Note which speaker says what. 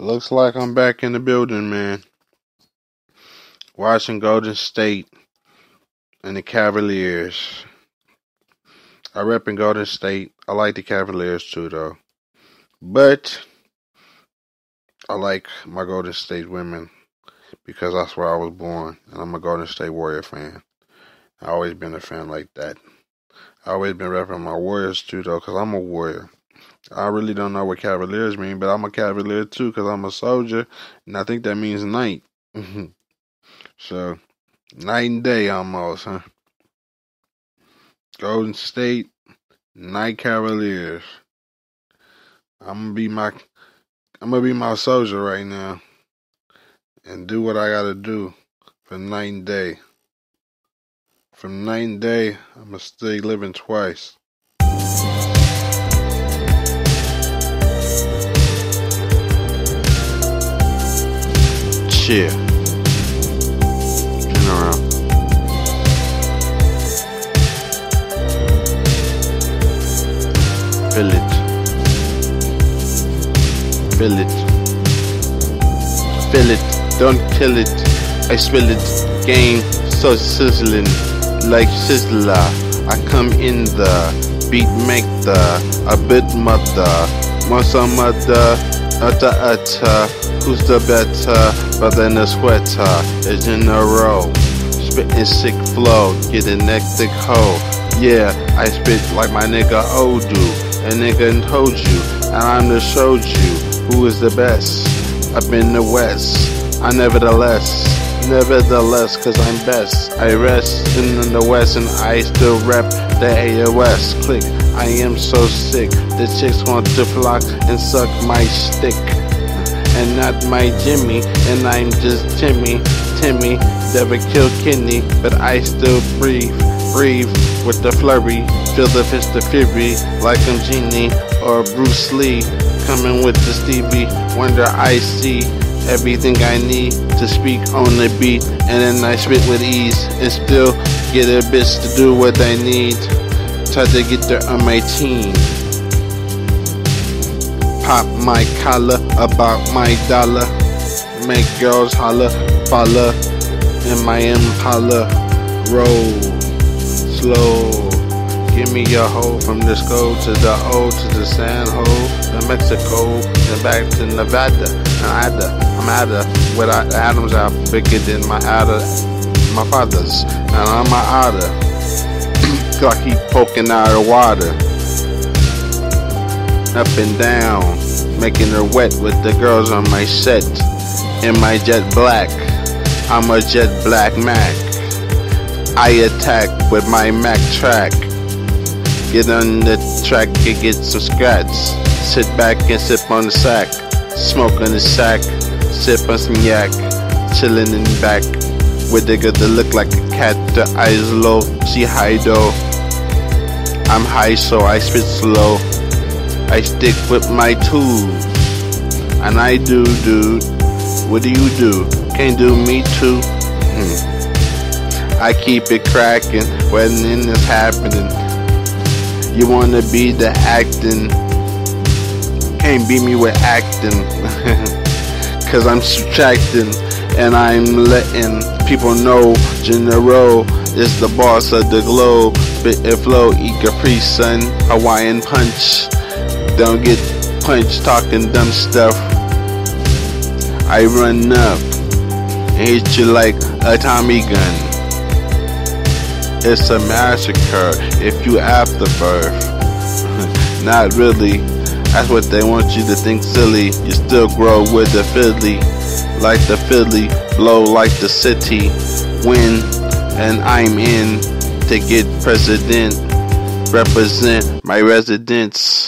Speaker 1: Looks like I'm back in the building, man. Watching Golden State and the Cavaliers. I rep in Golden State. I like the Cavaliers too, though. But I like my Golden State women because that's where I was born, and I'm a Golden State Warrior fan. I always been a fan like that. I always been repping my Warriors too, though, because I'm a Warrior. I really don't know what Cavaliers mean, but I'm a Cavalier too because I'm a soldier, and I think that means knight. so, night and day almost, huh? Golden State, Night Cavaliers. I'm gonna be my, I'm gonna be my soldier right now, and do what I gotta do for night and day. From night and day, I'm gonna stay living twice. Cheer. Turn around. Feel it. Feel it. Feel it. Don't kill it. I spill it. Game so sizzling like sizzler. I come in the beat make the a bit mother. Mother mother. Utter utter. Who's the better? But then the sweater is in a row. Spitting sick flow. Get a hectic hoe. Yeah, I spit like my nigga Odu. A nigga told you, and I'm the showed you who is the best up in the west. I nevertheless, nevertheless, cause I'm best. I rest in the west and I still rep the AOS. Click, I am so sick. The chicks want to flock and suck my stick. And not my Jimmy, and I'm just Timmy, Timmy, never killed kidney, but I still breathe, breathe with the flurry. Feel the fist of fury like I'm Genie or Bruce Lee. Coming with the Stevie Wonder I see everything I need to speak on the beat. And then I spit with ease and still get a bitch to do what I need. Try to get there on my team. Pop my collar about my dollar. Make girls holler, follow in my Impala. Roll slow. Give me your hoe from the skull to the O to the San Ho, to Mexico, and back to Nevada, Nevada. I'm Ada, I'm Ada, without Adams are bigger than my Ada, my father's, and I'm my Ada. Cause I keep poking out of water, up and down, making her wet with the girls on my set, in my jet black. I'm a jet black Mac. I attack with my Mac track. Get on the track and get some scratch. Sit back and sip on the sack. Smoke on the sack. Sip on some yak. Chillin' in back. With girl that look like a cat. The eyes low. She high though. I'm high so I spit slow. I stick with my tools. And I do, dude. What do you do? Can't do me too. Hmm. I keep it cracking when it's happening. You wanna be the acting. Can't beat me with acting. Cause I'm subtracting and I'm letting people know General is the boss of the globe. Spit and flow, eat Capri Sun, Hawaiian punch. Don't get punched talking dumb stuff. I run up and hit you like a Tommy gun. It's a massacre if you after birth. Not really. That's what they want you to think silly. You still grow with the fiddly. Like the fiddly, blow like the city. Win, and I'm in to get president. Represent my residence.